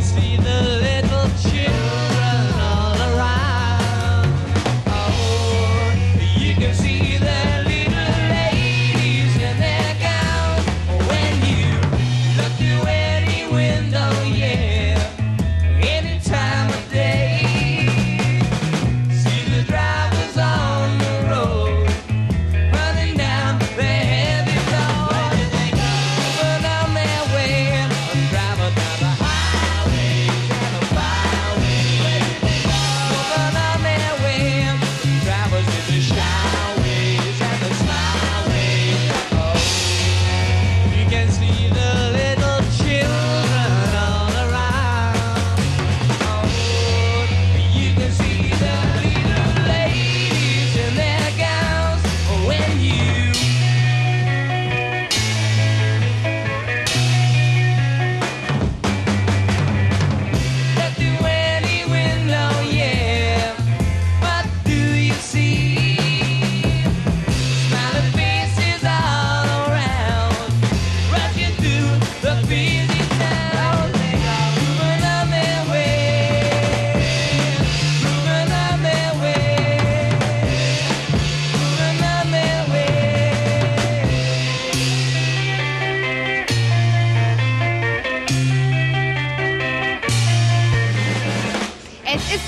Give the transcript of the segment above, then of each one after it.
see the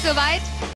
Soweit.